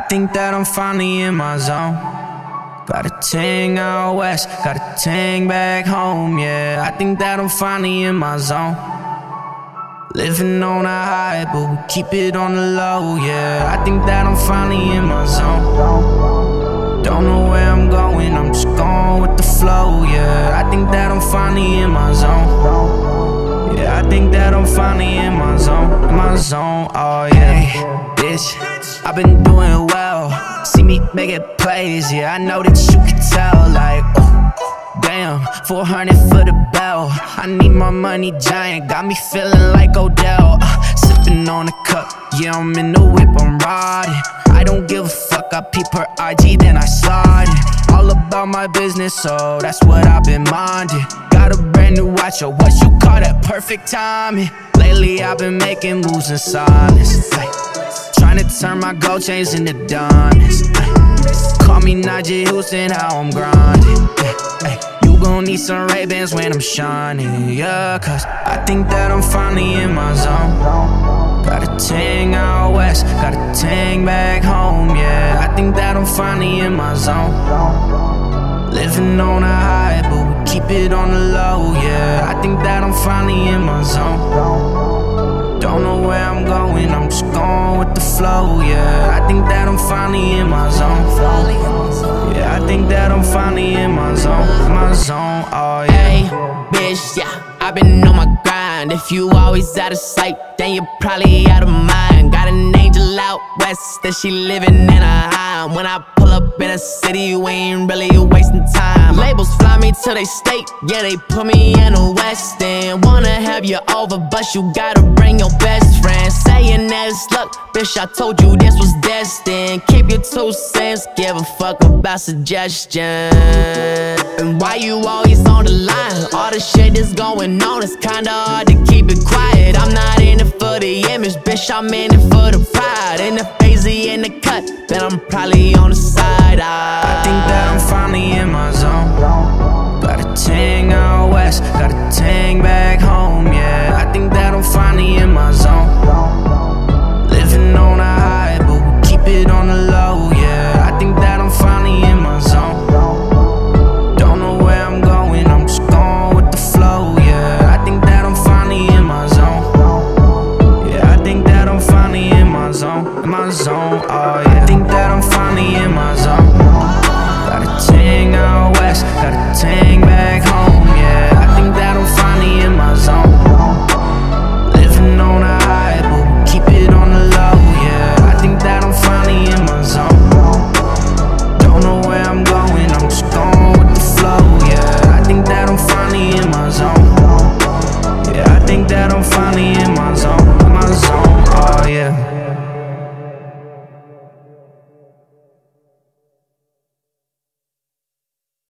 I think that I'm finally in my zone. Got a ting out west, got a ting back home, yeah. I think that I'm finally in my zone. Living on a high, but we keep it on the low, yeah. I think that I'm finally in my zone. Don't know where I'm going, I'm just going with the flow, yeah. I think that I'm finally in my zone. Think that I'm finally in my zone, my zone, oh yeah. Bitch, I've been doing well. See me making plays, yeah. I know that you can tell, like, oh, damn, 400 for the bell. I need my money giant, got me feeling like Odell. Uh, sipping on a cup, yeah, I'm in the whip, I'm riding. I don't give a fuck, I peep her IG, then I slide it. All about my business, so that's what I've been minding. Brand new watch, or what you call that perfect timing. Lately, I've been making moves in silence. Trying to turn my gold chains into diamonds. Call me Nipsey Hussle, how I'm grinding. ay. You gon' need some Ray-Bans when I'm shining, yeah. Cause I think that I'm finally in my zone. Got a ting out west, got a ting back home, yeah. I think that I'm finally in my zone. Living on a high, but we keep it on the I'm finally in my zone. Don't know where I'm going, I'm just going with the flow, yeah. I think that I'm finally in my zone. Yeah, I think that I'm finally in my zone, my zone, oh yeah. Hey, bitch, yeah, I've been on my grind. If you always out of sight, then you're probably out of mind. Got an angel out west that she living in a high. When I up in a city, we ain't really wasting time. Labels fly me to they state, yeah, they put me in the West End. Wanna have you over, but you gotta bring your best friend. Saying that it's luck, bitch, I told you this was destined. Keep your two cents, give a fuck about suggestions. And why you always on the line? All the shit that's going on, it's kinda hard to I'm in it for the pride. In the hazy, in the cut, then I'm probably on the side. I my